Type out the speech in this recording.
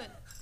doing?